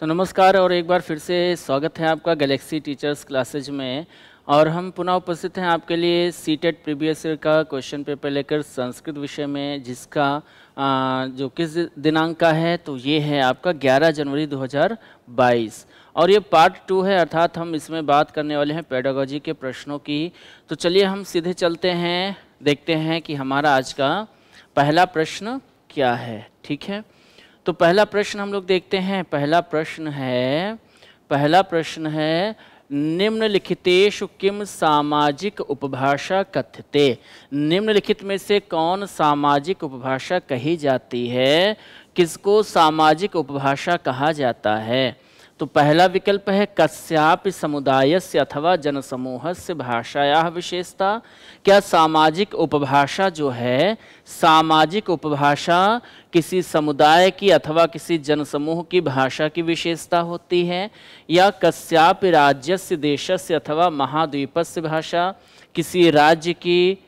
तो नमस्कार और एक बार फिर से स्वागत है आपका गैलेक्सी टीचर्स क्लासेज में। और हम पुनः उपस्थित हैं आपके लिए सी टेट प्रीवियस ईयर का क्वेश्चन पेपर लेकर संस्कृत विषय में जिसका आ, जो किस दिनांक का है तो ये है आपका 11 जनवरी 2022 और ये पार्ट टू है अर्थात हम इसमें बात करने वाले हैं पेडागोजी के प्रश्नों की। तो चलिए हम सीधे चलते हैं देखते हैं कि हमारा आज का पहला प्रश्न क्या है ठीक है? तो पहला प्रश्न हम लोग देखते हैं, पहला प्रश्न है, पहला प्रश्न है, निम्नलिखितेषु किम सामाजिक उपभाषा कथ्यते? निम्नलिखित में से कौन सामाजिक उपभाषा कही जाती है? किसको सामाजिक उपभाषा कहा जाता है? तो पहला विकल्प है कस्यापि समुदाय से अथवा जनसमूह से भाषाया विशेषता। क्या सामाजिक उपभाषा जो है, सामाजिक उपभाषा किसी समुदाय की अथवा किसी जनसमूह की भाषा की विशेषता होती है? या कस्यापि राज्य से देश से अथवा महाद्वीप से भाषा, किसी राज्य की,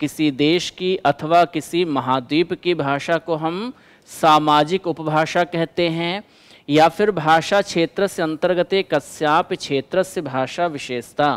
किसी देश की अथवा किसी महाद्वीप की भाषा को हम सामाजिक उपभाषा कहते हैं? या फिर भाषा क्षेत्र से अंतर्गत कश्याप क्षेत्र से भाषा विशेषता।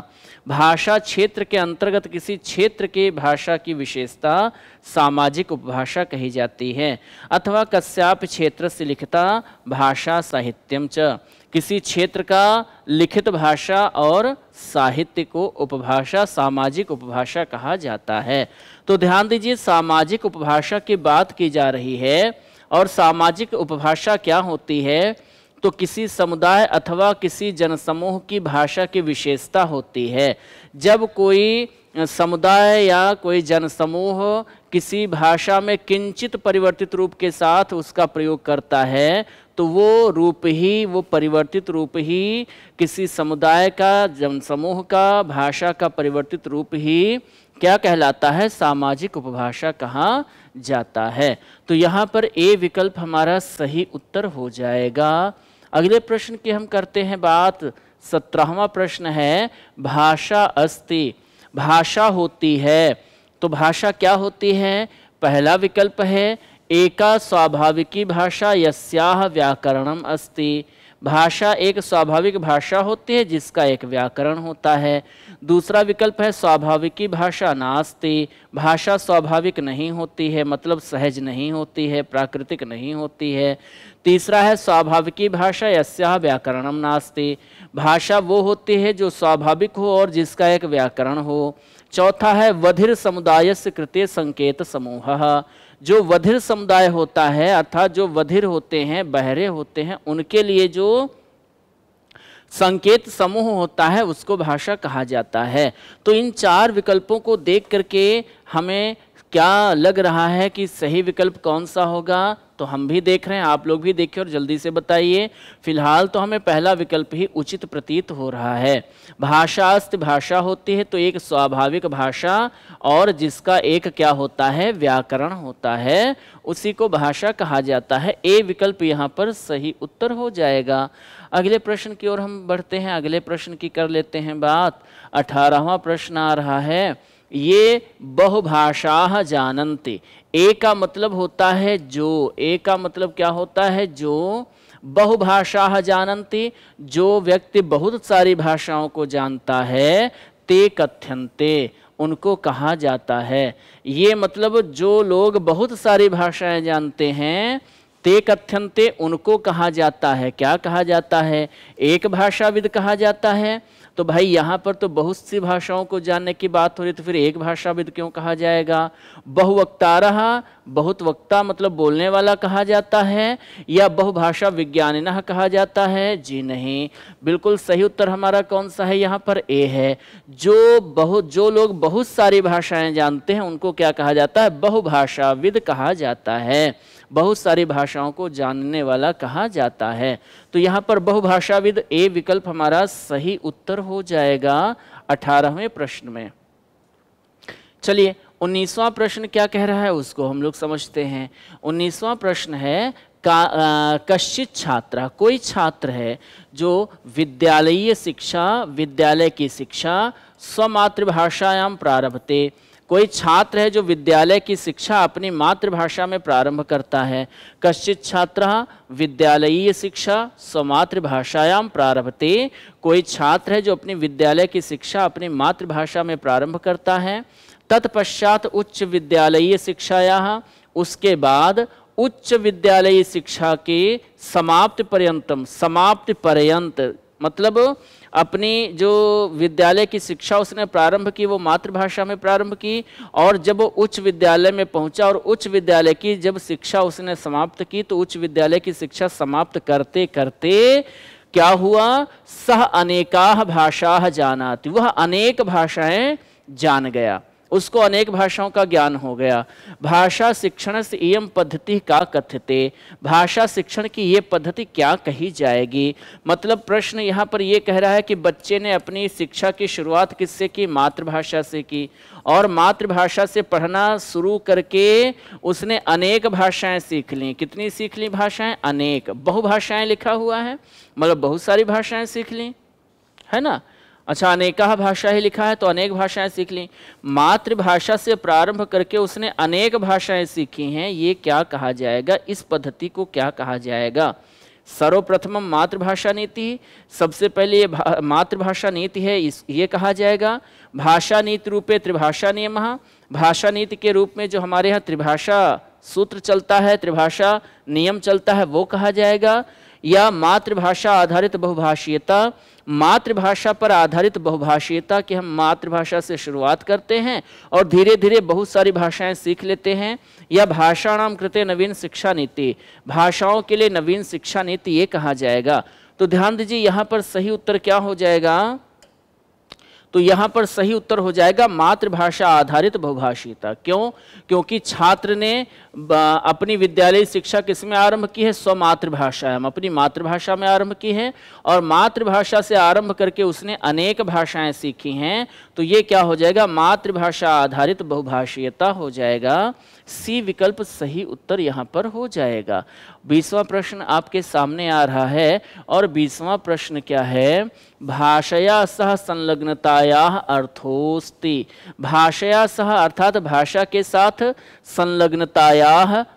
भाषा क्षेत्र के अंतर्गत किसी क्षेत्र के भाषा की विशेषता सामाजिक उपभाषा कही जाती है, अथवा कश्याप क्षेत्र से लिखता भाषा साहित्यम च। किसी क्षेत्र का लिखित भाषा और साहित्य को उपभाषा, सामाजिक उपभाषा कहा जाता है। तो ध्यान दीजिए, सामाजिक उपभाषा की बात की जा रही है और सामाजिक उपभाषा क्या होती है? तो किसी समुदाय अथवा किसी जनसमूह की भाषा की विशेषता होती है। जब कोई समुदाय या कोई जनसमूह किसी भाषा में किंचित परिवर्तित रूप के साथ उसका प्रयोग करता है तो वो रूप ही, वो परिवर्तित रूप ही किसी समुदाय का, जनसमूह का, भाषा का परिवर्तित रूप ही क्या कहलाता है? सामाजिक उपभाषा कहा जाता है। तो यहाँ पर ए विकल्प हमारा सही उत्तर हो जाएगा। अगले प्रश्न की हम करते हैं बात। सत्रहवा प्रश्न है, भाषा अस्ति, भाषा होती है। तो भाषा क्या होती है? पहला विकल्प है, एका स्वाभाविकी भाषा यस्याह व्याकरणम अस्ति। भाषा एक स्वाभाविक भाषा होती है, जिसका एक व्याकरण होता है। दूसरा विकल्प है स्वाभाविकी भाषा नास्ति। भाषा स्वाभाविक नहीं होती है मतलब सहज नहीं होती है, प्राकृतिक नहीं होती है। तीसरा है स्वाभाविकी भाषा यस्या व्याकरणम नास्ति। भाषा वो होती है जो स्वाभाविक हो और जिसका एक व्याकरण हो। चौथा है वधिर समुदाय से कृत्य संकेत समूह। जो वधिर समुदाय होता है अर्थात जो वधिर होते हैं, बहरे होते हैं, उनके लिए जो संकेत समूह होता है, उसको भाषा कहा जाता है। तो इन चार विकल्पों को देख करके हमें क्या लग रहा है कि सही विकल्प कौन सा होगा तो हम भी देख रहे हैं, आप लोग भी देखिए और जल्दी से बताइए। फ़िलहाल तो हमें पहला विकल्प ही उचित प्रतीत हो रहा है। भाषास्त भाषा होती है तो एक स्वाभाविक भाषा और जिसका एक क्या होता है, व्याकरण होता है, उसी को भाषा कहा जाता है। ए विकल्प यहाँ पर सही उत्तर हो जाएगा। अगले प्रश्न की ओर हम बढ़ते हैं, अगले प्रश्न की कर लेते हैं बात। अठारहवा प्रश्न आ रहा है, ये बहुभाषा जानन्ति। ए का मतलब होता है जो, ए का मतलब क्या होता है? जो बहुभाषा जानन्ति, जो व्यक्ति बहुत सारी भाषाओं को जानता है, ते कथ्यंते उनको कहा जाता है। ये मतलब जो लोग बहुत सारी भाषाएँ जानते हैं ते कथ्यंते उनको कहा जाता है। क्या कहा जाता है? एक भाषाविद कहा जाता है। तो भाई यहाँ पर तो बहुत सी भाषाओं को जानने की बात हो रही तो फिर एक भाषाविद क्यों कहा जाएगा? बहुवक्ता रहा बहुत वक्ता मतलब बोलने वाला कहा जाता है, या बहुभाषा विज्ञानिन कहा जाता है? जी नहीं। बिल्कुल सही उत्तर हमारा कौन सा है? यहाँ पर ए है। जो बहुत जो लोग बहुत सारी भाषाएँ जानते हैं, उनको क्या कहा जाता है? बहुभाषाविद कहा जाता है। बहुत सारी भाषाओं को जानने वाला कहा जाता है। तो यहाँ पर बहुभाषाविद ए विकल्प हमारा सही उत्तर हो जाएगा अठारहवें प्रश्न में। चलिए, उन्नीसवां प्रश्न क्या कह रहा है उसको हम लोग समझते हैं। उन्नीसवां प्रश्न है, का कश्चित छात्र, कोई छात्र है जो विद्यालयीय शिक्षा, विद्यालय की शिक्षा स्वमातृभाषायाम प्रारभते कोई छात्र है जो विद्यालय की शिक्षा अपनी मातृभाषा में प्रारंभ करता है, कश्चित छात्र विद्यालयीय शिक्षा स्वमातृभाषायाम प्रारभते। कोई छात्र है जो अपनी विद्यालय की शिक्षा अपनी मातृभाषा में प्रारंभ करता है, तत्पश्चात उच्च विद्यालयीय शिक्षाया, उसके बाद उच्च विद्यालयी शिक्षा के समाप्त पर्यंतम, समाप्त पर्यंत मतलब अपनी जो विद्यालय की शिक्षा उसने प्रारंभ की, वो मातृभाषा में प्रारंभ की और जब उच्च विद्यालय में पहुँचा और उच्च विद्यालय की जब शिक्षा उसने समाप्त की तो उच्च विद्यालय की शिक्षा समाप्त करते करते क्या हुआ? सह अनेका भाषा जानाती। वह अनेक भाषाएँ जान गया। उसको अनेक भाषाओं का ज्ञान हो गया। भाषा शिक्षण से एम पद्धति का कथते, भाषा शिक्षण की ये पद्धति क्या कही जाएगी? मतलब प्रश्न यहाँ पर ये कह रहा है कि बच्चे ने अपनी शिक्षा की शुरुआत किससे की? मातृभाषा से की। और मातृभाषा से पढ़ना शुरू करके उसने अनेक भाषाएँ सीख ली। कितनी सीख ली भाषाएँ? अनेक। बहुभाषाएँ लिखा हुआ है। मतलब बहुत सारी भाषाएँ सीख ली। है ना? अच्छा अनेका भाषा ही लिखा है तो अनेक भाषाएँ सीख ली। मातृभाषा से प्रारंभ करके उसने अनेक भाषाएँ सीखी हैं, ये क्या कहा जाएगा? इस पद्धति को क्या कहा जाएगा? सर्वप्रथम मातृभाषा नीति, सबसे पहले ये मातृभाषा नीति है, इस, ये कहा जाएगा, भाषा नीति रूपे त्रिभाषा नियम। भाषा नीति के रूप में जो हमारे यहाँ त्रिभाषा सूत्र चलता है, त्रिभाषा नियम चलता है, वो कहा जाएगा। या मातृभाषा आधारित बहुभाषीयता, मातृभाषा पर आधारित बहुभाषीयता की हम मातृभाषा से शुरुआत करते हैं और धीरे धीरे बहुत सारी भाषाएँ सीख लेते हैं, या भाषाणाम कृत्य नवीन शिक्षा नीति। भाषाओं के लिए नवीन शिक्षा नीति ये कहा जाएगा। तो ध्यान दीजिए, यहाँ पर सही उत्तर क्या हो जाएगा? तो यहाँ पर सही उत्तर हो जाएगा मातृभाषा आधारित बहुभाषीयता। क्यों? क्योंकि छात्र ने अपनी विद्यालय शिक्षा किसमें आरंभ की है? स्व मातृभाषा हम अपनी मातृभाषा में आरंभ की है और मातृभाषा से आरंभ करके उसने अनेक भाषाएँ सीखी हैं तो ये क्या हो जाएगा? मातृभाषा आधारित बहुभाषीयता हो जाएगा। सी विकल्प सही उत्तर यहाँ पर हो जाएगा। बीसवा प्रश्न आपके सामने आ रहा है और बीसवा प्रश्न क्या है? भाषया सह संलग्नताया अर्थोस्ति। भाषया सह अर्थात भाषा के साथ संलग्नताया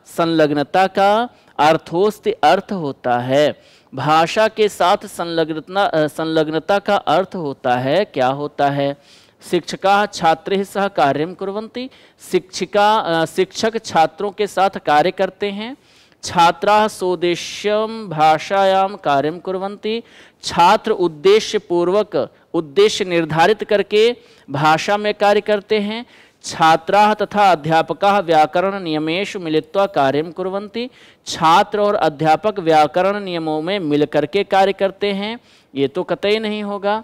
संलग्नता का अर्थोस्ति अर्थ होता है। भाषा के साथ संलग्नता संलग्नता का अर्थ होता है, क्या होता है? शिक्षका छात्र सह कार्य कुरंती शिक्षिका शिक्षक छात्रों के साथ कार्य करते हैं, छात्रा सोदेश्यम भाषायाम कार्य कुरंती छात्र उद्देश्य पूर्वक उद्देश्य निर्धारित करके भाषा में कार्य करते हैं छात्रा तथा अध्यापक व्याकरण नियमेश मिलित्वा कार्य कुरंती छात्र और अध्यापक व्याकरण नियमों में मिलकर के कार्य करते हैं। ये तो कतई नहीं होगा।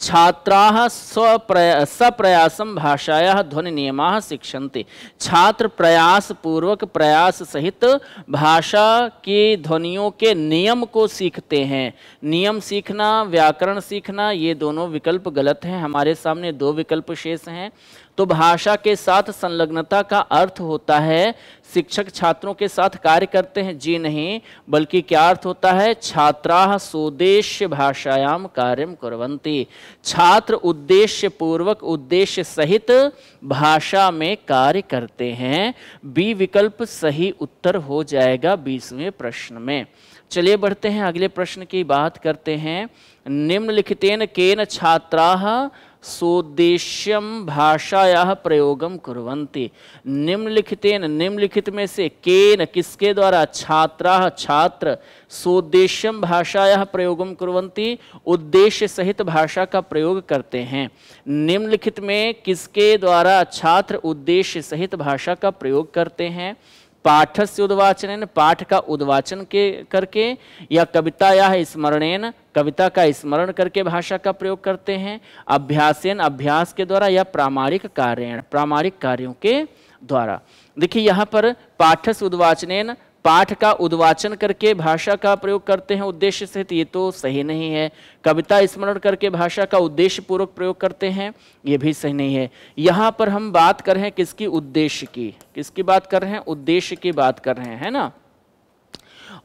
छात्रा स्वप्रया सप्रयासम भाषाया ध्वनि नियम शिक्षन्ते। छात्र प्रयास पूर्वक प्रयास सहित भाषा की ध्वनियों के नियम को सीखते हैं। नियम सीखना, व्याकरण सीखना, ये दोनों विकल्प गलत हैं। हमारे सामने दो विकल्प शेष हैं। तो भाषा के साथ संलग्नता का अर्थ होता है शिक्षक छात्रों के साथ कार्य करते हैं। जी नहीं, बल्कि क्या अर्थ होता है? छात्रा सोदेश्य भाषायाम कार्य करवंती छात्र उद्देश्य पूर्वक उद्देश्य सहित भाषा में कार्य करते हैं। बी विकल्प सही उत्तर हो जाएगा बीसवें प्रश्न में। चलिए बढ़ते हैं, अगले प्रश्न की बात करते हैं। निम्नलिखितेन केन छात्रा सोदेश्यम भाषाया प्रयोगम कुरंती निम्नलिखितेन, निम्नलिखित में से केन, किसके द्वारा छात्रा, छात्र सोदेश्यम भाषाया प्रयोगम कुरंती उद्देश्य सहित भाषा का प्रयोग करते हैं। निम्नलिखित में किसके द्वारा छात्र उद्देश्य सहित भाषा का प्रयोग करते हैं? पाठस्य उद्वाचन पाठ का उद्वाचन के, करके, या कविता या स्मरणेन कविता का स्मरण करके भाषा का प्रयोग करते हैं। अभ्यासेन अभ्यास के द्वारा या प्रामाणिक कार्य प्रामाणिक कार्यों के द्वारा। देखिए, यहाँ पर पाठस उद्वाचन पाठ का उद्वाचन करके भाषा का प्रयोग करते हैं उद्देश्य से ये तो सही नहीं है। कविता स्मरण करके भाषा का उद्देश्य पूर्वक प्रयोग करते हैं, ये भी सही नहीं है। यहाँ पर हम बात कर रहे हैं किसकी उद्देश्य की। किसकी बात कर रहे हैं? उद्देश्य की बात कर रहे हैं, है ना?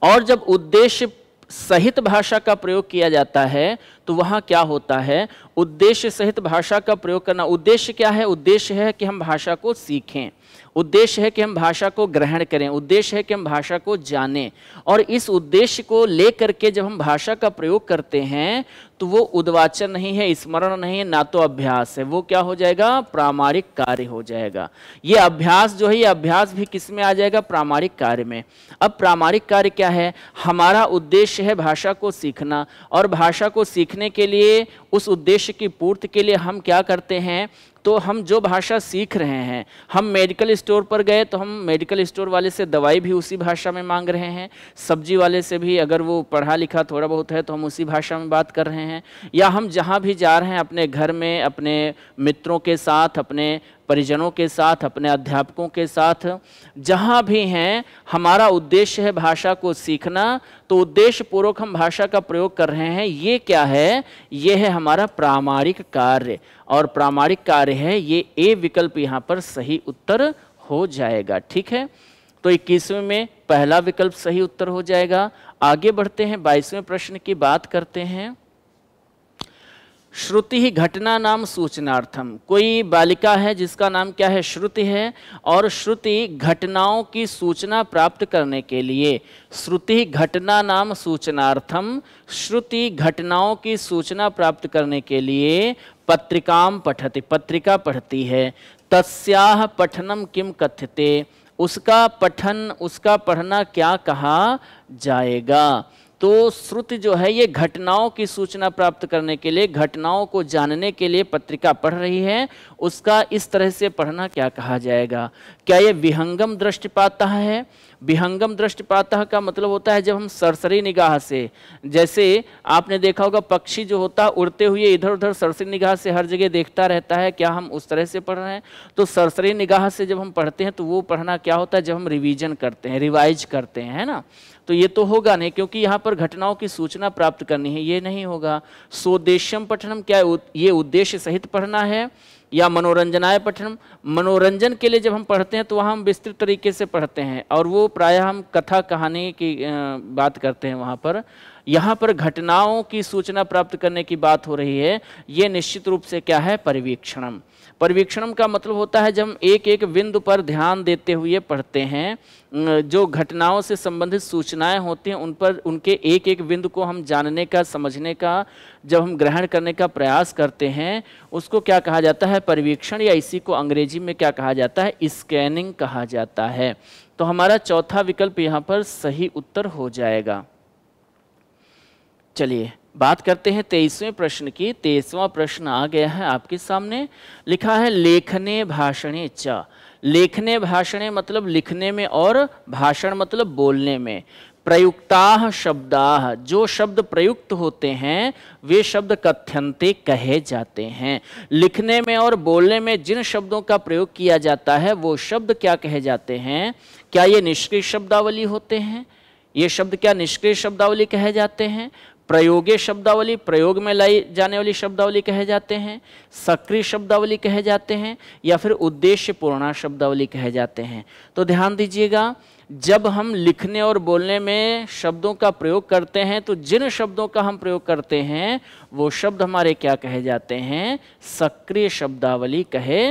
और जब उद्देश्य सहित भाषा का प्रयोग किया जाता है तो वहाँ क्या होता है? उद्देश्य सहित भाषा का प्रयोग करना, उद्देश्य क्या है? उद्देश्य है कि हम भाषा को सीखें। उद्देश्य है कि हम भाषा को ग्रहण करें, उद्देश्य है कि हम भाषा को जानें। और इस उद्देश्य को लेकर के जब हम भाषा का प्रयोग करते हैं तो वो उद्वाचन नहीं है, स्मरण नहीं है, ना तो अभ्यास है। वो क्या हो जाएगा? प्रामाणिक कार्य हो जाएगा। ये अभ्यास जो है, ये अभ्यास भी किसमें आ जाएगा? प्रामाणिक कार्य में। अब प्रामाणिक कार्य क्या है? हमारा उद्देश्य है भाषा को सीखना। और भाषा को सीखने के लिए, उस उद्देश्य की पूर्ति के लिए हम क्या करते हैं? तो हम जो भाषा सीख रहे हैं, हम मेडिकल स्टोर पर गए तो हम मेडिकल स्टोर वाले से दवाई भी उसी भाषा में मांग रहे हैं। सब्ज़ी वाले से भी अगर वो पढ़ा लिखा थोड़ा बहुत है तो हम उसी भाषा में बात कर रहे हैं। या हम जहाँ भी जा रहे हैं अपने घर में, अपने मित्रों के साथ, अपने परिजनों के साथ, अपने अध्यापकों के साथ, जहाँ भी हैं, हमारा उद्देश्य है भाषा को सीखना तो उद्देश्य पूर्वक हम भाषा का प्रयोग कर रहे हैं। ये क्या है? ये है हमारा प्रामाणिक कार्य, और प्रामाणिक कार्य है, ये ए विकल्प यहाँ पर सही उत्तर हो जाएगा, ठीक है? तो इक्कीसवें में पहला विकल्प सही उत्तर हो जाएगा। आगे बढ़ते हैं, बाईसवें प्रश्न की बात करते हैं। श्रुति ही घटना नाम सूचनार्थम। कोई बालिका है जिसका नाम क्या है? श्रुति है और श्रुति घटनाओं की सूचना प्राप्त करने के लिए। श्रुति घटना नाम सूचनार्थम। श्रुति घटनाओं की सूचना प्राप्त करने के लिए पत्रिकाम पठती। पत्रिका पढ़ती है। तस्याह पठनम किम कथ्यते? उसका पठन, उसका पढ़ना क्या कहा जाएगा? तो श्रुति जो है, ये घटनाओं की सूचना प्राप्त करने के लिए, घटनाओं को जानने के लिए पत्रिका पढ़ रही है। उसका इस तरह से पढ़ना क्या कहा जाएगा? क्या ये विहंगम दृष्टिपात है? विहंगम दृष्टिपात का मतलब होता है जब हम सरसरी निगाह से, जैसे आपने देखा होगा, पक्षी जो होता है, उड़ते हुए इधर उधर सरसरी निगाह से हर जगह देखता रहता है, क्या हम उस तरह से पढ़ रहे हैं? तो सरसरी निगाह से जब हम पढ़ते हैं तो वो पढ़ना क्या होता है? जब हम रिवीजन करते हैं रिवाइज करते हैं, है ना? तो ये तो होगा नहीं, क्योंकि यहाँ पर घटनाओं की सूचना प्राप्त करनी है, ये नहीं होगा। स्वदेश्यम पठनम, क्या ये उद्देश्य सहित पढ़ना है, या मनोरंजनाय पठनम? मनोरंजन के लिए जब हम पढ़ते हैं तो वहाँ हम विस्तृत तरीके से पढ़ते हैं, और वो प्रायः हम कथा कहानी की बात करते हैं वहाँ पर। यहाँ पर घटनाओं की सूचना प्राप्त करने की बात हो रही है, ये निश्चित रूप से क्या है? परिवीक्षणम परिवीक्षणम का मतलब होता है जब हम एक एक बिंदु पर ध्यान देते हुए पढ़ते हैं जो घटनाओं से संबंधित सूचनाएँ होती हैं, उन पर, उनके एक एक बिंदु को हम जानने का, समझने का, जब हम ग्रहण करने का प्रयास करते हैं, उसको क्या कहा जाता है? परिवीक्षण, या इसी को अंग्रेज़ी में क्या कहा जाता है? स्कैनिंग कहा जाता है। तो हमारा चौथा विकल्प यहाँ पर सही उत्तर हो जाएगा। चलिए बात करते हैं तेईसवें प्रश्न की। तेईसवां प्रश्न आ गया है आपके सामने। लिखा है, लेखने भाषणे च। लेखने भाषणे मतलब लिखने में और भाषण मतलब बोलने में। प्रयुक्ता शब्दा, जो शब्द प्रयुक्त होते हैं, वे शब्द कथ्यंते कहे जाते हैं। लिखने में और बोलने में जिन शब्दों का प्रयोग किया जाता है, वो शब्द क्या कहे जाते हैं? क्या ये निष्क्रिय शब्दावली होते हैं? ये शब्द क्या निष्क्रिय शब्दावली कहे जाते हैं? प्रयोगे शब्दावली, प्रयोग में लाई जाने वाली शब्दावली कहे जाते हैं, सक्रिय शब्दावली कहे जाते हैं, या फिर उद्देश्य पूर्णा शब्दावली कहे जाते हैं। तो ध्यान दीजिएगा, जब हम लिखने और बोलने में शब्दों का प्रयोग करते हैं तो जिन शब्दों का हम प्रयोग करते हैं, वो शब्द हमारे क्या कहे जाते हैं? सक्रिय शब्दावली कहे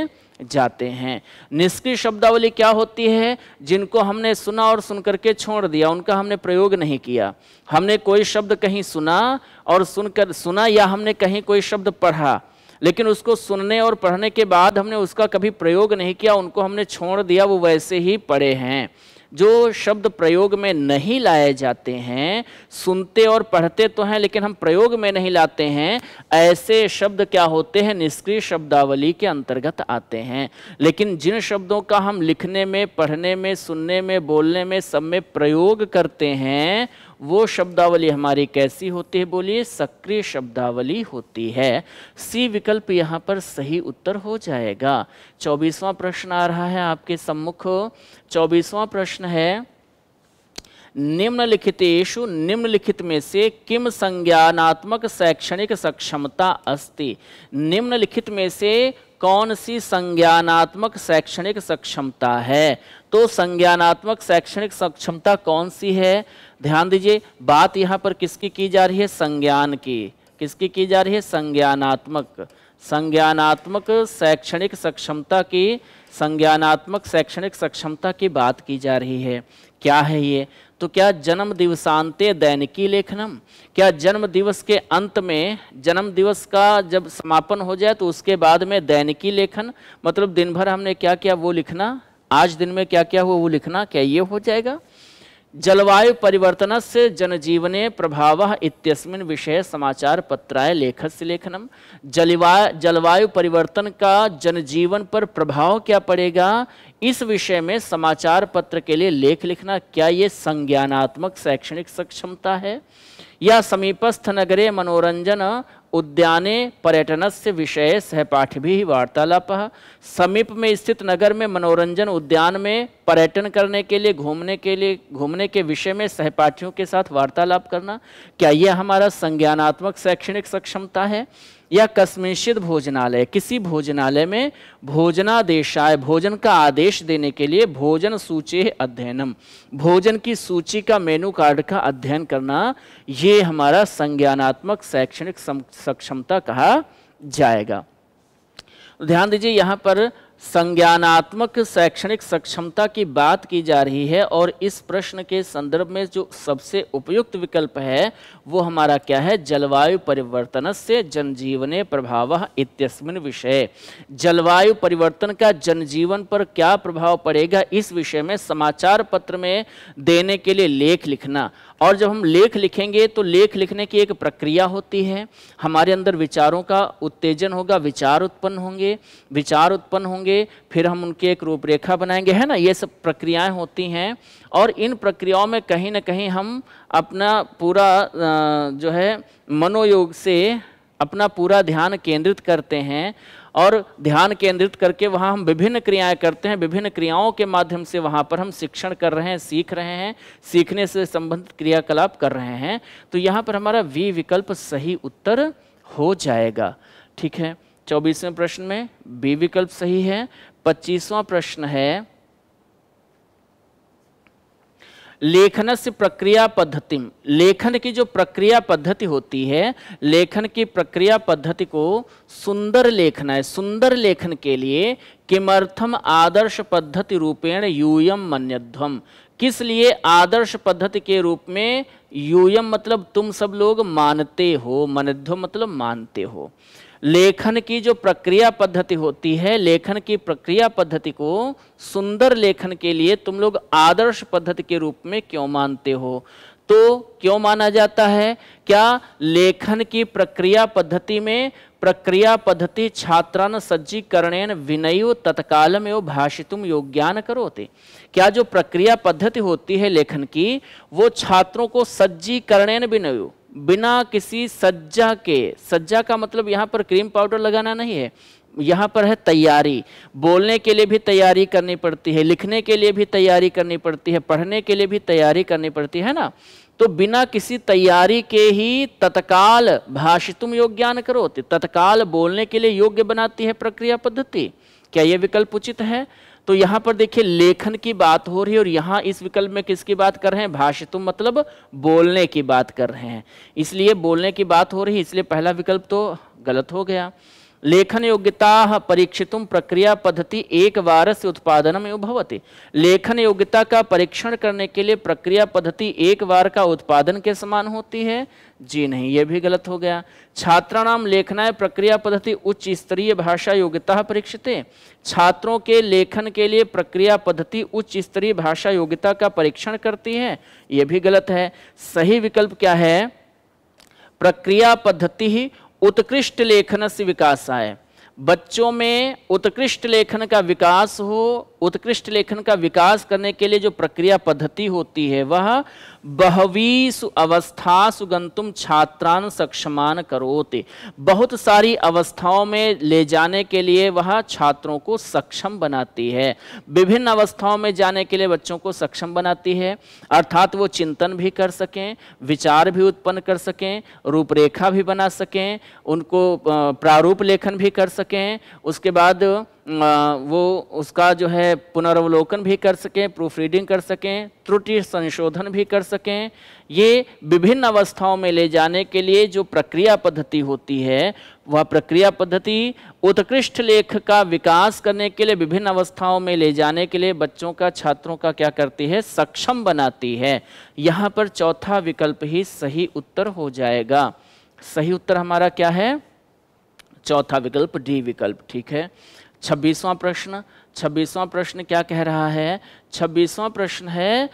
जाते हैं। निष्क्रिय शब्दावली क्या होती है? जिनको हमने सुना और सुन करके छोड़ दिया, उनका हमने प्रयोग नहीं किया। हमने कोई शब्द कहीं सुना और सुनकर, सुना या हमने कहीं कोई शब्द पढ़ा, लेकिन उसको सुनने और पढ़ने के बाद हमने उसका कभी प्रयोग नहीं किया, उनको हमने छोड़ दिया, वो वैसे ही पड़े हैं। जो शब्द प्रयोग में नहीं लाए जाते हैं, सुनते और पढ़ते तो हैं, लेकिन हम प्रयोग में नहीं लाते हैं, ऐसे शब्द क्या होते हैं? निष्क्रिय शब्दावली के अंतर्गत आते हैं। लेकिन जिन शब्दों का हम लिखने में, पढ़ने में, सुनने में, बोलने में, सब में प्रयोग करते हैं वो शब्दावली हमारी कैसी होती है? बोलिए, सक्रिय शब्दावली होती है। सी विकल्प यहाँ पर सही उत्तर हो जाएगा। चौबीसवां प्रश्न आ रहा है आपके सम्मुख। चौबीसवां प्रश्न है निम्नलिखितेषु निम्नलिखित में से किम संज्ञानात्मक शैक्षणिक सक्षमता अस्ति? निम्नलिखित में से कौन सी संज्ञानात्मक शैक्षणिक सक्षमता है? तो संज्ञानात्मक शैक्षणिक सक्षमता कौन सी है? ध्यान दीजिए, बात यहाँ पर किसकी की जा रही है? संज्ञान की। किसकी की जा रही है? संज्ञानात्मक। संज्ञानात्मक शैक्षणिक सक्षमता की, संज्ञानात्मक शैक्षणिक सक्षमता की बात की जा रही है। क्या है ये? तो क्या जन्म दिवसांते दैनिकी लेखनम? क्या जन्म दिवस के अंत में, जन्म दिवस का जब समापन हो जाए तो उसके बाद में दैनिकी लेखन? मतलब दिन भर हमने क्या किया? वो लिखना आज दिन में क्या क्या हुआ वो लिखना, क्या ये हो जाएगा? जलवायु परिवर्तन से जनजीवने प्रभाव इत्यस्मिन विषय समाचार पत्राय लेखस्य लेखनम। जलवायु जलवायु परिवर्तन का जनजीवन पर प्रभाव क्या पड़ेगा? इस विषय में समाचार पत्र के लिए लेख लिखना क्या ये संज्ञानात्मक शैक्षणिक सक्षमता है? या समीपस्थ नगरे मनोरंजन उद्याने पर्यटन से विषय सहपाठी वार्तालाप। समीप में स्थित नगर में मनोरंजन उद्यान में पर्यटन करने के लिए, घूमने के लिए, घूमने के विषय में सहपाठियों के साथ वार्तालाप करना। क्या यह हमारा संज्ञानात्मक शैक्षणिक सक्षमता है? या कस्मिंशित भोजनालय, किसी भोजनालय में भोजनादेशाय, भोजन का आदेश देने के लिए भोजन सूचे अध्ययनम। भोजन की सूची का मेनू कार्ड का अध्ययन करना, ये हमारा संज्ञानात्मक शैक्षणिक सक्षमता कहा जाएगा। ध्यान दीजिए यहाँ पर संज्ञानात्मक शैक्षणिक सक्षमता की बात की जा रही है और इस प्रश्न के संदर्भ में जो सबसे उपयुक्त विकल्प है, वो हमारा क्या है? जलवायु परिवर्तन से जनजीवने प्रभाव इत्यस्मिन विषय। जलवायु परिवर्तन का जनजीवन पर क्या प्रभाव पड़ेगा? इस विषय में समाचार पत्र में देने के लिए लेख लिखना। और जब हम लेख लिखेंगे तो लेख लिखने की एक प्रक्रिया होती है। हमारे अंदर विचारों का उत्तेजन होगा, विचार उत्पन्न होंगे, विचार उत्पन्न होंगे, फिर हम उनके एक रूपरेखा बनाएँगे। है ना? ये सब प्रक्रियाएँ होती हैं और इन प्रक्रियाओं में कहीं ना कहीं हम अपना पूरा जो है, मनोयोग से अपना पूरा ध्यान केंद्रित करते हैं और ध्यान केंद्रित करके वहाँ हम विभिन्न क्रियाएँ करते हैं, विभिन्न क्रियाओं के माध्यम से वहाँ पर हम शिक्षण कर रहे हैं, सीख रहे हैं, सीखने से संबंधित क्रियाकलाप कर रहे हैं। तो यहाँ पर हमारा वी विकल्प सही उत्तर हो जाएगा। ठीक है? चौबीसवें प्रश्न में बी विकल्प सही है। पच्चीसवां प्रश्न है लेखन से प्रक्रिया पद्धति लेखन की जो प्रक्रिया पद्धति होती है, लेखन की प्रक्रिया पद्धति को सुंदर लेखना है। सुंदर लेखन के लिए किमर्थम आदर्श पद्धति रूपेण यूयम मन्यध्वम। किस लिए आदर्श पद्धति के रूप में यूयम मतलब तुम सब लोग मानते हो मनिध्वम मतलब मानते हो। लेखन की जो प्रक्रिया पद्धति होती है, लेखन की प्रक्रिया पद्धति को सुंदर लेखन के लिए तुम लोग आदर्श पद्धति के रूप में क्यों मानते हो? तो क्यों माना जाता है? क्या लेखन की प्रक्रिया पद्धति में प्रक्रिया पद्धति छात्रान सज्जीकरणेन विनयो तत्काल में वो भाषितुम योग्यान करोते? क्या जो प्रक्रिया पद्धति होती है लेखन की, वो छात्रों को सज्जीकरणेन विनयो? बिना किसी सज्जा के, सज्जा का मतलब यहाँ पर क्रीम पाउडर लगाना नहीं है, यहाँ पर है तैयारी। बोलने के लिए भी तैयारी करनी पड़ती है, लिखने के लिए भी तैयारी करनी पड़ती है, पढ़ने के लिए भी तैयारी करनी पड़ती है ना? तो बिना किसी तैयारी के ही तत्काल भाषितुम योग्यान करो। तत्काल बोलने के लिए योग्य बनाती है प्रक्रिया पद्धति। क्या यह विकल्प उचित है? तो यहाँ पर देखिए, लेखन की बात हो रही है और यहाँ इस विकल्प में किसकी बात कर रहे हैं? भाषितुम मतलब बोलने की बात कर रहे हैं। इसलिए बोलने की बात हो रही है, इसलिए पहला विकल्प तो गलत हो गया। लेखन योग्यता परीक्षित प्रक्रिया पद्धति एक बार से उत्पादन में लेखन योग्यता का परीक्षण करने के लिए प्रक्रिया पद्धति एक बार का उत्पादन के समान होती है। जी नहीं, ये भी गलत हो गया। छात्राणाम लेखनाय प्रक्रिया पद्धति उच्च स्तरीय भाषा योग्यता परीक्षित। छात्रों के लेखन के लिए प्रक्रिया पद्धति उच्च स्तरीय भाषा योग्यता का परीक्षण करती है। यह भी गलत है। सही विकल्प क्या है? प्रक्रिया पद्धति ही उत्कृष्ट लेखन से विकास आए। बच्चों में उत्कृष्ट लेखन का विकास हो उत्कृष्ट लेखन का विकास करने के लिए जो प्रक्रिया पद्धति होती है, वह बहवी अवस्था सुगंतुम छात्रान सक्षमान करोते। बहुत सारी अवस्थाओं में ले जाने के लिए वह छात्रों को सक्षम बनाती है। विभिन्न अवस्थाओं में जाने के लिए बच्चों को सक्षम बनाती है। अर्थात वो चिंतन भी कर सकें, विचार भी उत्पन्न कर सकें, रूपरेखा भी बना सकें, उनको प्रारूप लेखन भी कर सकें। उसके बाद वो उसका जो है पुनर्वलोकन भी कर सकें प्रूफ रीडिंग कर सकें, त्रुटि संशोधन भी कर सकें। ये विभिन्न अवस्थाओं में ले जाने के लिए जो प्रक्रिया पद्धति होती है, वह प्रक्रिया पद्धति उत्कृष्ट लेख का विकास करने के लिए, विभिन्न अवस्थाओं में ले जाने के लिए बच्चों का, छात्रों का क्या करती है? सक्षम बनाती है। यहाँ पर चौथा विकल्प ही सही उत्तर हो जाएगा। सही उत्तर हमारा क्या है? चौथा विकल्प, डी विकल्प, ठीक है? छब्बीसवां प्रश्न छब्बीसवां प्रश्न क्या कह रहा है? छब्बीसवां प्रश्न है,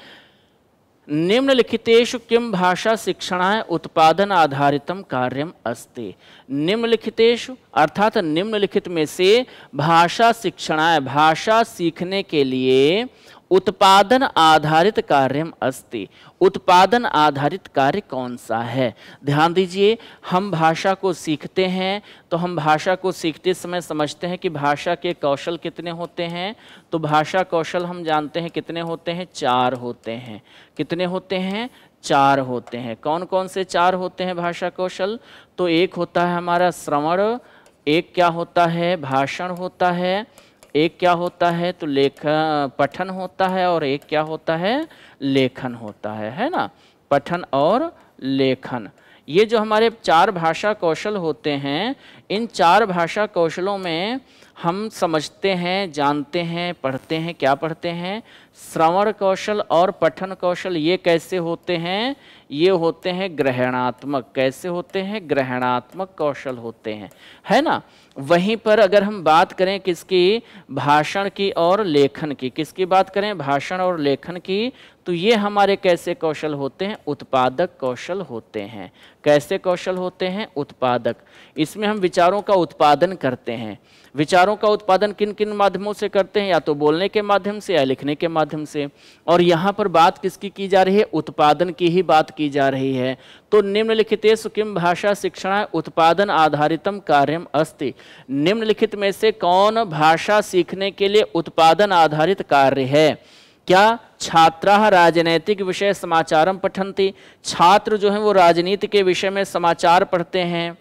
निम्नलिखितेषु किम भाषा शिक्षणाय उत्पादन आधारित कार्यम अस्ति? निम्नलिखितेषु, अर्थात निम्नलिखित में से भाषा शिक्षणाय, भाषा सीखने के लिए उत्पादन आधारित कार्य अस्ति। उत्पादन आधारित कार्य कौन सा है? ध्यान दीजिए, हम भाषा को सीखते हैं तो हम भाषा को सीखते समय समझते हैं कि भाषा के कौशल कितने होते हैं। तो भाषा कौशल हम जानते हैं कितने होते हैं? चार होते हैं। कितने होते हैं? चार होते हैं। कौन कौन से चार होते हैं भाषा कौशल? तो एक होता है हमारा श्रवण, एक क्या होता है? भाषण होता है। एक क्या होता है तो लेख पठन होता है और एक क्या होता है? लेखन होता है है ना? पठन और लेखन। ये जो हमारे चार भाषा कौशल होते हैं, इन चार भाषा कौशलों में हम समझते हैं, जानते हैं, पढ़ते हैं, क्या पढ़ते हैं? श्रवण कौशल और पठन कौशल ये कैसे होते हैं? ये होते हैं ग्रहणात्मक। कैसे होते हैं? ग्रहणात्मक कौशल होते हैं। है ना? वहीं पर अगर हम बात करें किसकी? भाषण की और लेखन की। किसकी बात करें? भाषण और लेखन की। तो ये हमारे कैसे कौशल होते हैं? उत्पादक कौशल होते हैं। कैसे कौशल होते हैं? उत्पादक। इसमें हम विचारों का उत्पादन करते हैं। विचारों का उत्पादन किन किन माध्यमों से करते हैं? या तो बोलने के माध्यम से या लिखने के माध्यम से? और यहाँ पर बात किसकी की जा रही है? उत्पादन की ही बात की जा रही है। तो निम्नलिखित किम भाषा शिक्षण उत्पादन आधारितम कार्यम अस्ति। निम्नलिखित में से कौन भाषा सीखने के लिए उत्पादन आधारित कार्य है? क्या छात्रा राजनैतिक विषय समाचारम पठंती छात्र जो है वो राजनीति के विषय में समाचार पढ़ते हैं।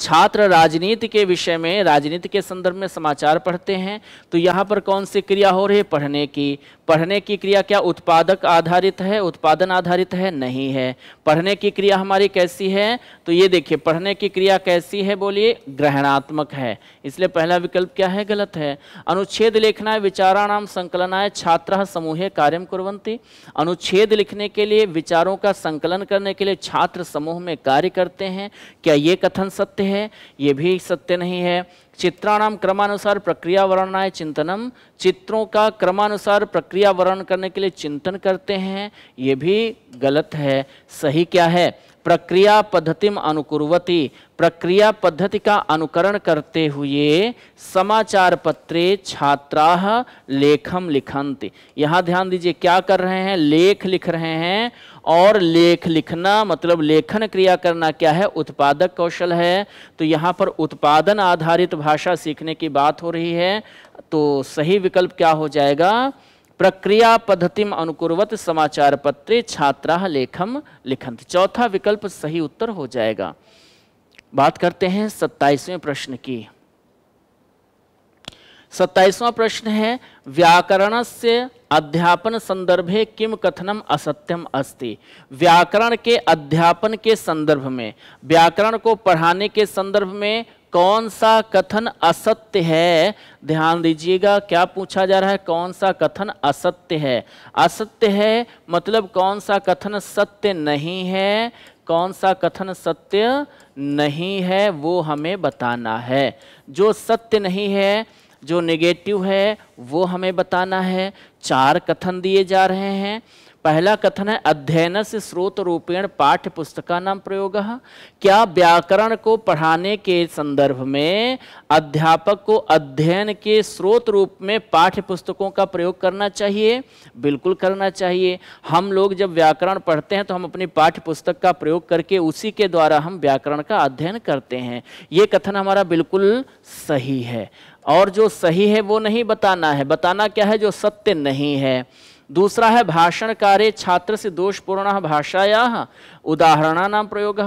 छात्र राजनीति के विषय में, राजनीति के संदर्भ में समाचार पढ़ते हैं। तो यहाँ पर कौन सी क्रिया हो रही है? पढ़ने की पढ़ने की क्रिया क्या उत्पादक आधारित है, उत्पादन आधारित है? नहीं है। पढ़ने की क्रिया हमारी कैसी है? तो ये देखिए, पढ़ने की क्रिया कैसी है बोलिए, ग्रहणात्मक है। इसलिए पहला विकल्प क्या है? गलत है। अनुच्छेद लिखना है विचाराणाम संकलनाय, छात्र समूह कार्य कुरंती अनुच्छेद लिखने के लिए, विचारों का संकलन करने के लिए छात्र समूह में कार्य करते हैं। क्या ये कथन सत्य है? ये भी सत्य नहीं है। चित्राणाम क्रमानुसार प्रक्रिया वर्णनाय चिंतनम। चित्रों का क्रमानुसार प्रक्रिया वर्णन करने के लिए चिंतन करते हैं। ये भी गलत है। सही क्या है? प्रक्रिया पद्धति अनुकुर्वती। प्रक्रिया पद्धति का अनुकरण करते हुए समाचार पत्रे छात्रा लेखम लिखंत। यहाँ ध्यान दीजिए, क्या कर रहे हैं? लेख लिख रहे हैं और लेख लिखना मतलब लेखन क्रिया करना क्या है? उत्पादक कौशल है। तो यहाँ पर उत्पादन आधारित भाषा सीखने की बात हो रही है। तो सही विकल्प क्या हो जाएगा? प्रक्रिया पद्धतिम अनुकुर्वत समाचार पत्रे छात्रा लेखम लिखंत। चौथा विकल्प सही उत्तर हो जाएगा। बात करते हैं सत्ताईसवें प्रश्न की। सत्ताईसवां प्रश्न है व्याकरण से अध्यापन संदर्भे किम कथनम असत्यम अस्ति? व्याकरण के अध्यापन के संदर्भ में, व्याकरण को पढ़ाने के संदर्भ में कौन सा कथन असत्य है? ध्यान दीजिएगा, क्या पूछा जा रहा है? कौन सा कथन असत्य है? असत्य है मतलब कौन सा कथन सत्य नहीं है? कौन सा कथन सत्य नहीं है, वो हमें बताना है। जो सत्य नहीं है जो नेगेटिव है, वो हमें बताना है। चार कथन दिए जा रहे हैं। पहला कथन है अध्ययन से स्रोत रूपेण पाठ्य पुस्तका नाम प्रयोग। क्या व्याकरण को पढ़ाने के संदर्भ में अध्यापक को अध्ययन के स्रोत रूप में पाठ्य पुस्तकों का प्रयोग करना चाहिए? बिल्कुल करना चाहिए। हम लोग जब व्याकरण पढ़ते हैं तो हम अपनी पाठ्य पुस्तक का प्रयोग करके उसी के द्वारा हम व्याकरण का अध्ययन करते हैं। ये कथन हमारा बिल्कुल सही है। और जो सही है वो नहीं बताना है। बताना क्या है? जो सत्य नहीं है। दूसरा है भाषण कार्य छात्र से दोषपूर्ण भाषाया उदाहरणा नाम प्रयोग।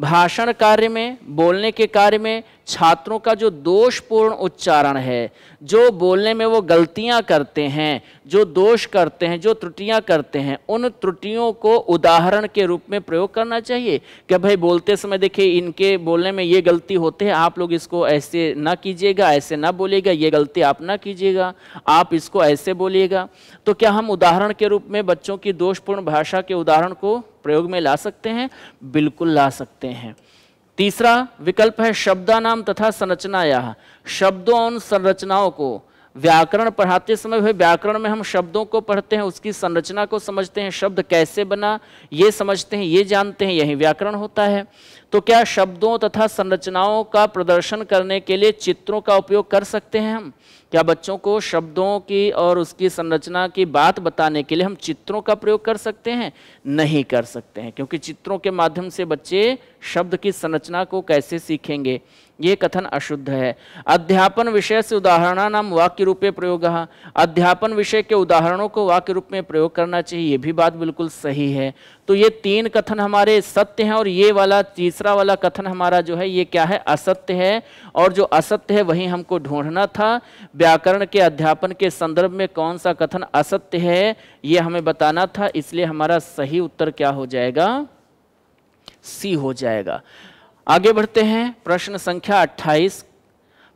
भाषण कार्य में, बोलने के कार्य में छात्रों का जो दोषपूर्ण उच्चारण है, जो बोलने में वो गलतियाँ करते हैं, जो दोष करते हैं, जो त्रुटियाँ करते हैं, उन त्रुटियों को उदाहरण के रूप में प्रयोग करना चाहिए कि भाई बोलते समय देखिए इनके बोलने में ये गलती होते हैं, आप लोग इसको ऐसे ना कीजिएगा, ऐसे ना बोलिएगा, ये गलती आप ना कीजिएगा, आप इसको ऐसे बोलिएगा। तो क्या हम उदाहरण के रूप में बच्चों की दोषपूर्ण भाषा के उदाहरण को प्रयोग में ला सकते हैं? बिल्कुल ला सकते हैं। तीसरा विकल्प है शब्दानाम तथा संरचना शब्दों और संरचनाओं को। व्याकरण पढ़ाते समय भाई व्याकरण में हम शब्दों को पढ़ते हैं, उसकी संरचना को समझते हैं, शब्द कैसे बना, ये समझते हैं, ये जानते हैं, यही व्याकरण होता है। तो क्या शब्दों तथा संरचनाओं का प्रदर्शन करने के लिए चित्रों का उपयोग कर सकते हैं हम? क्या बच्चों को शब्दों की और उसकी संरचना की बात बताने के लिए हम चित्रों का प्रयोग कर सकते हैं? नहीं कर सकते हैं, क्योंकि चित्रों के माध्यम से बच्चे शब्द की संरचना को कैसे सीखेंगे? ये कथन अशुद्ध है। अध्यापन विषय से उदाहरणा नाम वाक्य रूपे प्रयोग। अध्यापन विषय के उदाहरणों को वाक्य रूप में प्रयोग करना चाहिए, ये भी बात बिल्कुल सही है। तो ये तीन कथन हमारे सत्य हैं और ये वाला, तीसरा वाला कथन हमारा जो है, ये क्या है? असत्य है। और जो असत्य है, वही हमको ढूंढना था। व्याकरण के अध्यापन के संदर्भ में कौन सा कथन असत्य है, ये हमें बताना था। इसलिए हमारा सही उत्तर क्या हो जाएगा? सी हो जाएगा। आगे बढ़ते हैं प्रश्न संख्या 28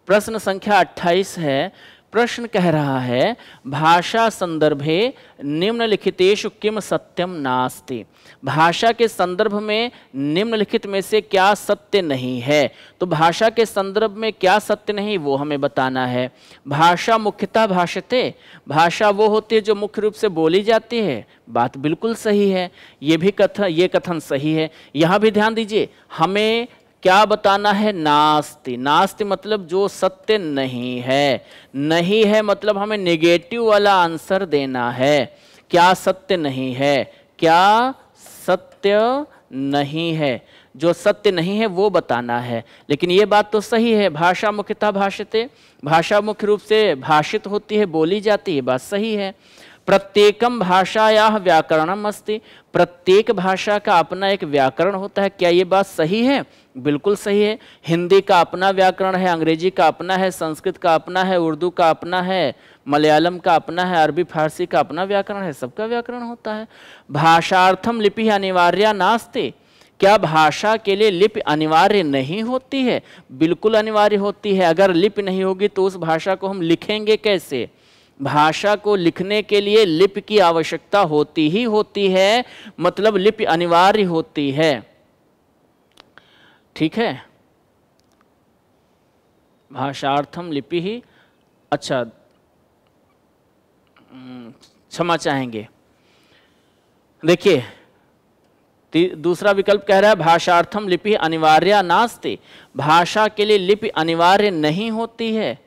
प्रश्न संख्या 28 है प्रश्न कह रहा है, भाषा संदर्भे निम्नलिखितेषु किम सत्यम नास्ति? भाषा के संदर्भ में निम्नलिखित में से क्या सत्य नहीं है? तो भाषा के संदर्भ में क्या सत्य नहीं, वो हमें बताना है। भाषा मुख्यतः भाषते, भाषा वो होती है जो मुख्य रूप से बोली जाती है। बात बिल्कुल सही है, ये भी कथन ये कथन सही है। यहाँ भी ध्यान दीजिए, हमें क्या बताना है? नास्ति। नास्ति मतलब जो सत्य नहीं है। नहीं है मतलब हमें नेगेटिव वाला आंसर देना है। क्या सत्य नहीं है? क्या सत्य नहीं है? जो सत्य नहीं है, वो बताना है। लेकिन ये बात तो सही है। भाषा मुख्यतः भाषित। भाषा मुख्य रूप से भाषित होती है, बोली जाती है बात सही है। प्रत्येकम भाषाया व्याकरणम अस्ति। प्रत्येक भाषा का अपना एक व्याकरण होता है। क्या ये बात सही है? बिल्कुल सही है। हिंदी का अपना व्याकरण है, अंग्रेज़ी का अपना है, संस्कृत का अपना है, उर्दू का अपना है, मलयालम का अपना है, अरबी फारसी का अपना व्याकरण है, सबका व्याकरण होता है। भाषार्थम लिपि अनिवार्य नास्ते। क्या भाषा के लिए लिपि अनिवार्य नहीं होती है? बिल्कुल अनिवार्य होती है। अगर लिपि नहीं होगी तो उस भाषा को हम लिखेंगे कैसे? भाषा को लिखने के लिए लिपि की आवश्यकता होती ही होती है। मतलब लिपि अनिवार्य होती है। ठीक है? भाषार्थम लिपि ही अच्छा हम्म, क्षमा चाहेंगे। देखिए दूसरा विकल्प कह रहा है भाषार्थम लिपि अनिवार्य नास्ते। भाषा के लिए लिपि अनिवार्य नहीं होती है।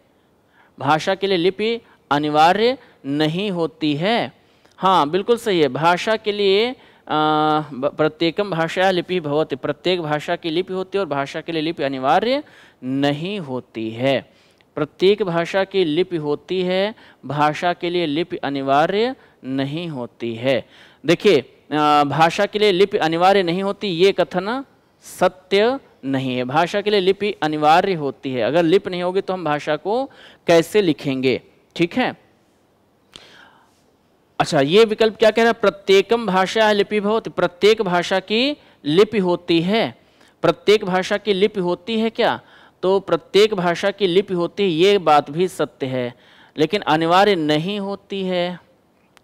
भाषा के लिए लिपि अनिवार्य नहीं होती है। हाँ बिल्कुल सही है। भाषा के लिए प्रत्येकम भाषा लिपि भवती। प्रत्येक भाषा की लिपि होती है और भाषा के लिए लिपि अनिवार्य नहीं होती है। प्रत्येक भाषा की लिपि होती है, भाषा के लिए लिपि अनिवार्य नहीं होती है। देखिए भाषा के लिए लिपि अनिवार्य नहीं होती, ये कथन सत्य नहीं है। भाषा के लिए लिपि अनिवार्य होती है। अगर लिपि नहीं होगी तो हम भाषा को कैसे लिखेंगे? ठीक है? अच्छा ये विकल्प क्या कह रहा है प्रत्येकम भाषा लिपि भवती। प्रत्येक भाषा की लिपि होती है। प्रत्येक भाषा की लिपि होती है क्या? तो प्रत्येक भाषा की लिपि होती है, ये बात भी सत्य है। लेकिन अनिवार्य नहीं होती है।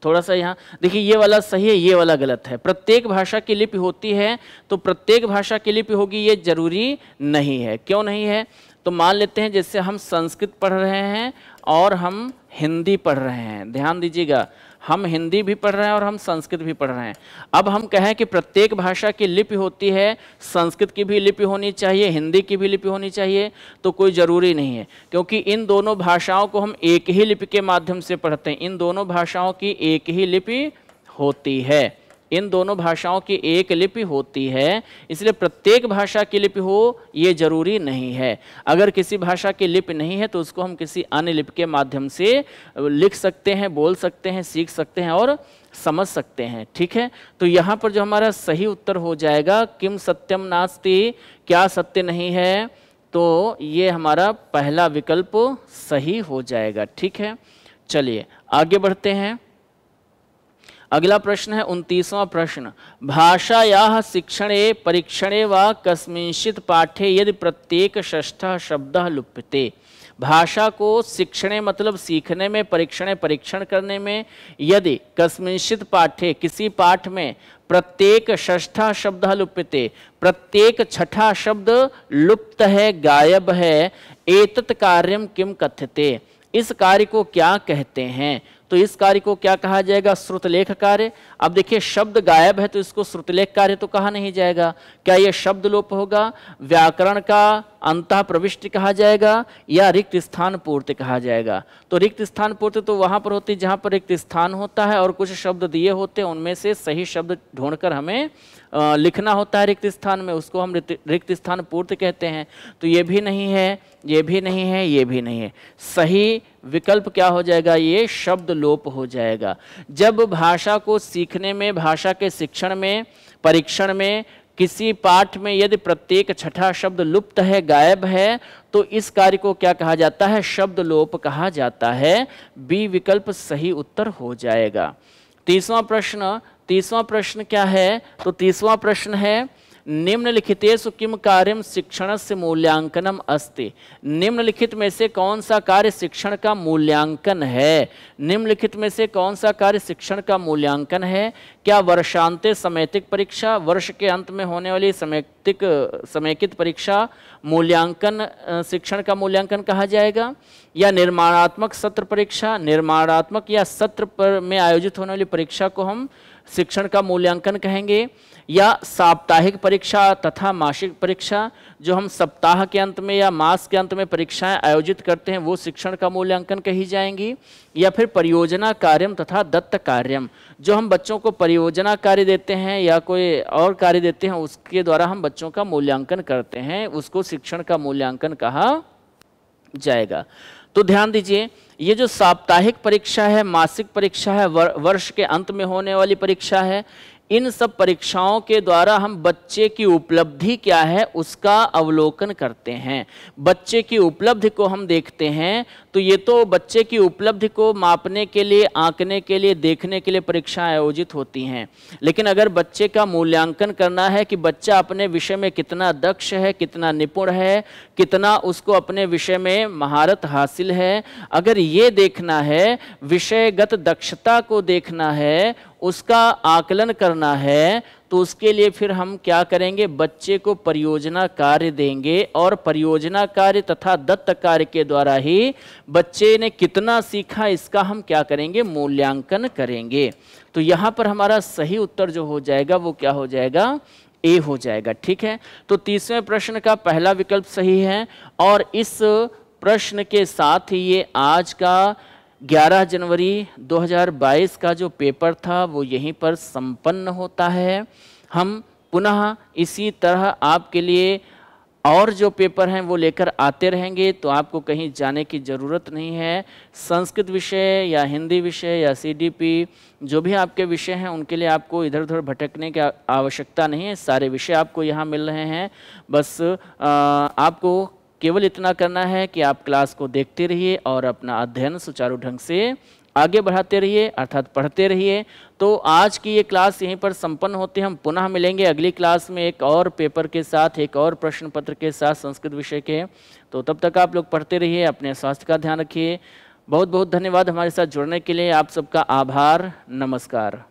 थोड़ा सा यहाँ, देखिए, ये वाला सही है, ये वाला गलत है। प्रत्येक भाषा की लिपि होती है तो प्रत्येक भाषा की लिपि होगी, ये ज़रूरी नहीं है। क्यों नहीं है? तो मान लेते हैं, जैसे हम संस्कृत पढ़ रहे हैं और हम हिंदी पढ़ रहे हैं। ध्यान दीजिएगा हम हिंदी भी पढ़ रहे हैं और हम संस्कृत भी पढ़ रहे हैं। अब हम कहें कि प्रत्येक भाषा की लिपि होती है, संस्कृत की भी लिपि होनी चाहिए, हिंदी की भी लिपि होनी चाहिए तो कोई ज़रूरी नहीं है। क्योंकि इन दोनों भाषाओं को हम एक ही लिपि के माध्यम से पढ़ते हैं। इन दोनों भाषाओं की एक ही लिपि होती है। इन दोनों भाषाओं की एक लिपि होती है, इसलिए प्रत्येक भाषा की लिपि हो, ये ज़रूरी नहीं है। अगर किसी भाषा की लिपि नहीं है तो उसको हम किसी अन्य लिपि के माध्यम से लिख सकते हैं, बोल सकते हैं, सीख सकते हैं और समझ सकते हैं, ठीक है? तो यहाँ पर जो हमारा सही उत्तर हो जाएगा, किम सत्यम नास्ति, क्या सत्य नहीं है तो ये हमारा पहला विकल्प सही हो जाएगा, ठीक है? चलिए, आगे बढ़ते हैं। अगला प्रश्न है, उनतीसवां प्रश्न। भाषाया शिक्षणे, परीक्षणे व कस्मिंश्चित पाठे यदि प्रत्येक षष्ठ शब्द लुप्यते। भाषा को शिक्षणे मतलब सीखने में, परीक्षण परीक्षण करने में, यदि कस्मिंश्चित पाठे किसी पाठ में प्रत्येक षष्ठा शब्द लुप्यते, प्रत्येक छठा शब्द लुप्त है, गायब है, एतत् कार्यम किम कथ्यते? इस कार्य को क्या कहते हैं? तो इस कार्य को क्या कहा जाएगा? श्रुतलेख कार्य। अब देखिए, शब्द गायब है तो इसको श्रुतलेख कार्य तो कहा नहीं जाएगा। क्या यह शब्द लोप होगा? व्याकरण का अंत प्रविष्टि कहा जाएगा या रिक्त स्थान पूर्ति कहा जाएगा? तो रिक्त स्थान पूर्ति तो वहाँ पर होती जहाँ पर रिक्त स्थान होता है और कुछ शब्द दिए होते हैं, उनमें से सही शब्द ढूंढकर हमें लिखना होता है रिक्त स्थान में। उसको हम रिक्त स्थान पूर्ति कहते हैं। तो ये भी नहीं है, ये भी नहीं है, ये भी नहीं है। सही विकल्प क्या हो जाएगा? ये शब्द लोप हो जाएगा। जब भाषा को सीखने में, भाषा के शिक्षण में, परीक्षण में, किसी पाठ में यदि प्रत्येक छठा शब्द लुप्त है, गायब है तो इस कार्य को क्या कहा जाता है? शब्द लोप कहा जाता है। बी विकल्प सही उत्तर हो जाएगा। तीसवा प्रश्न तीसवा प्रश्न क्या है? तो तीसवा प्रश्न है निम्नलिखितेषु किम कार्यम शिक्षण से मूल्यांकनम अस्ति? निम्नलिखित में से कौन सा कार्य शिक्षण का मूल्यांकन है? निम्नलिखित में से कौन सा कार्य शिक्षण का मूल्यांकन है? क्या वर्षांत समैतिक परीक्षा, वर्ष के अंत में होने वाली समैतिक समेकित परीक्षा मूल्यांकन शिक्षण का मूल्यांकन कहा जाएगा? या निर्माणात्मक सत्र परीक्षा, निर्माणात्मक या सत्र पर में आयोजित होने वाली परीक्षा को हम शिक्षण का मूल्यांकन कहेंगे, या साप्ताहिक परीक्षा तथा मासिक परीक्षा, जो हम सप्ताह के अंत में या मास के अंत में परीक्षाएँ आयोजित करते हैं, वो शिक्षण का मूल्यांकन कही जाएँगी, या फिर परियोजना कार्यम तथा दत्त कार्यम। जो हम बच्चों को परियोजना कार्य देते हैं, या कोई और कार्य देते हैं, उसके द्वारा हम बच्चों का मूल्यांकन करते हैं, उसको शिक्षण का मूल्यांकन कहा जाएगा। तो ध्यान दीजिए ये जो साप्ताहिक परीक्षा है मासिक परीक्षा है वर, वर्ष के अंत में होने वाली परीक्षा है इन सब परीक्षाओं के द्वारा हम बच्चे की उपलब्धि क्या है उसका अवलोकन करते हैं। बच्चे की उपलब्धि को हम देखते हैं तो ये तो बच्चे की उपलब्धि को मापने के लिए, आंकने के लिए, देखने के लिए परीक्षाएँ आयोजित होती हैं। लेकिन अगर बच्चे का मूल्यांकन करना है कि बच्चा अपने विषय में कितना दक्ष है, कितना निपुण है, कितना उसको अपने विषय में महारत हासिल है, अगर ये देखना है, विषयगत दक्षता को देखना है, उसका आकलन करना है तो उसके लिए फिर हम क्या करेंगे? बच्चे को परियोजना कार्य देंगे और परियोजना कार्य तथा दत्त कार्य के द्वारा ही बच्चे ने कितना सीखा, इसका हम क्या करेंगे? मूल्यांकन करेंगे। तो यहाँ पर हमारा सही उत्तर जो हो जाएगा, वो क्या हो जाएगा? ए हो जाएगा, ठीक है? तो तीसवें प्रश्न का पहला विकल्प सही है और इस प्रश्न के साथ ही ये आज का 11 जनवरी 2022 का जो पेपर था वो यहीं पर संपन्न होता है। हम पुनः इसी तरह आपके लिए और जो पेपर हैं वो लेकर आते रहेंगे। तो आपको कहीं जाने की ज़रूरत नहीं है। संस्कृत विषय या हिंदी विषय या सीडीपी जो भी आपके विषय हैं उनके लिए आपको इधर उधर भटकने की आवश्यकता नहीं है। सारे विषय आपको यहाँ मिल रहे हैं। बस आ, आपको केवल इतना करना है कि आप क्लास को देखते रहिए और अपना अध्ययन सुचारू ढंग से आगे बढ़ाते रहिए, अर्थात पढ़ते रहिए। तो आज की ये क्लास यहीं पर संपन्न होते हम पुनः मिलेंगे अगली क्लास में एक और पेपर के साथ, एक और प्रश्न पत्र के साथ संस्कृत विषय के। तो तब तक आप लोग पढ़ते रहिए, अपने स्वास्थ्य का ध्यान रखिए। बहुत बहुत धन्यवाद हमारे साथ जुड़ने के लिए। आप सबका आभार। नमस्कार।